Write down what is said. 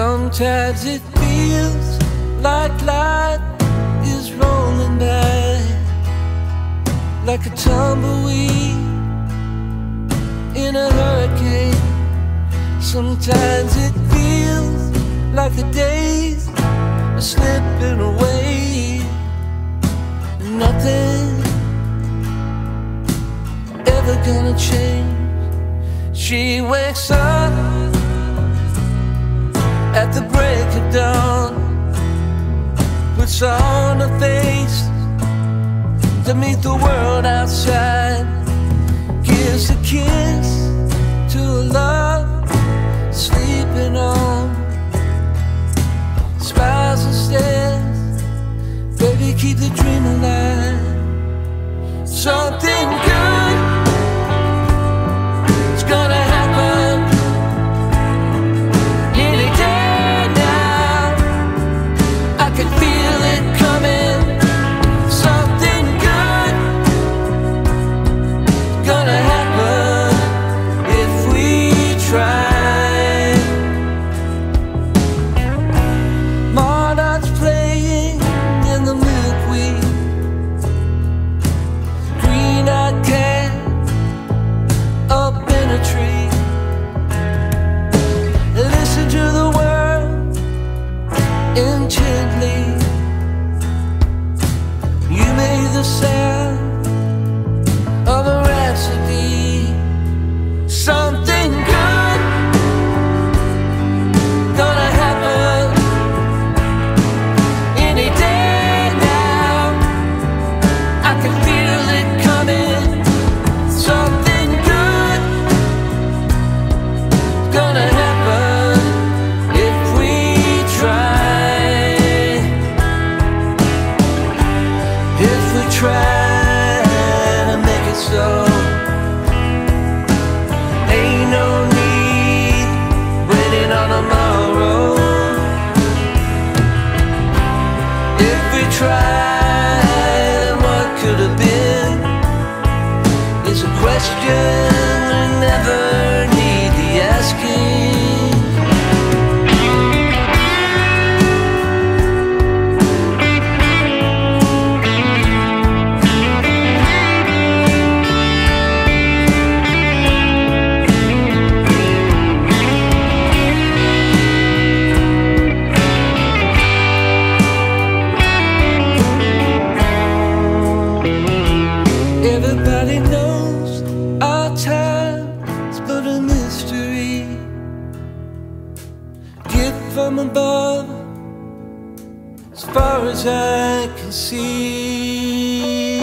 Sometimes it feels like life is rolling back like a tumbleweed in a hurricane. Sometimes it feels like the days are slipping away. Nothing ever gonna change. She wakes up the break of dawn, puts on a face to meet the world outside, gives a kiss to a love sleeping on, smiles and says, "Baby, keep the dream alive." Something the so. Ain't no need waiting on tomorrow. If we try, then what could have been is a question we never need the asking. From above, as far as I can see.